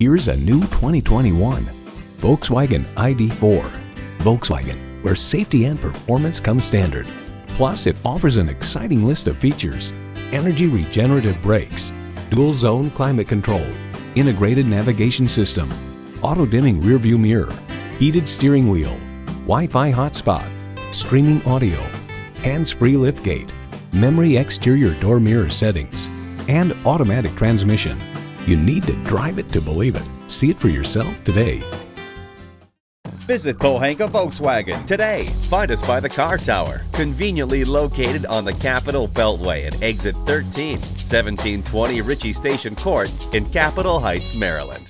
Here's a new 2021 Volkswagen ID4. Volkswagen, where safety and performance come standard. Plus, it offers an exciting list of features. Energy regenerative brakes, dual zone climate control, integrated navigation system, auto dimming rearview mirror, heated steering wheel, Wi-Fi hotspot, streaming audio, hands-free liftgate, memory exterior door mirror settings, and automatic transmission. You need to drive it to believe it. See it for yourself today. Visit Pohanka Volkswagen today. Find us by the car tower, conveniently located on the Capitol Beltway at exit 13, 1720 Ritchie Station Court in Capitol Heights, Maryland.